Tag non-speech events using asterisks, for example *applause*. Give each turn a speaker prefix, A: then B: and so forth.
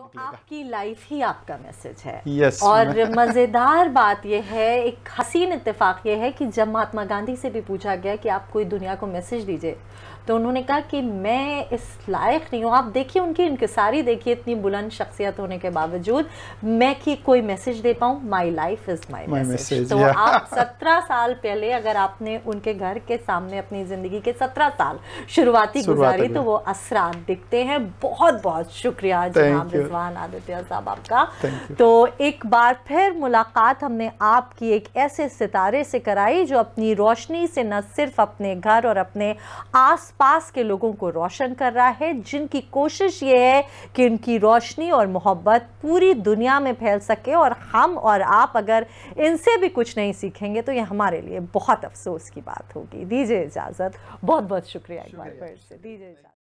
A: तो आपकी लाइफ ही आपका मैसेज है।
B: Yes,
A: और *laughs* मज़ेदार बात यह है एक हसीन इत्तेफाक ये है कि जब महात्मा गांधी से भी पूछा गया कि आप कोई दुनिया को मैसेज दीजिए तो उन्होंने कहा कि मैं इस लायक नहीं हूँ। आप देखिए उनकी इंकसारी देखिए इतनी बुलंद शख्सियत होने के बावजूद मैं कि कोई मैसेज दे पाऊँ my life is my message तो yeah. आप सत्रह साल पहले अगर आपने उनके घर के सामने अपनी ज़िंदगी के सत्रह साल शुरुआती गुजारी तो वो असरात दिखते हैं। बहुत बहुत शुक्रिया जनाब रिजवान आदित्य साहब आपका। तो एक बार फिर मुलाकात हमने आपकी एक ऐसे सितारे से कराई जो अपनी रोशनी से न सिर्फ़ अपने घर और अपने आस पास के लोगों को रोशन कर रहा है जिनकी कोशिश ये है कि उनकी रोशनी और मोहब्बत पूरी दुनिया में फैल सके और हम और आप अगर इनसे भी कुछ नहीं सीखेंगे तो ये हमारे लिए बहुत अफसोस की बात होगी। दीजिए इजाज़त। बहुत बहुत शुक्रिया एक बार फिर से। दीजिए इजाज़त।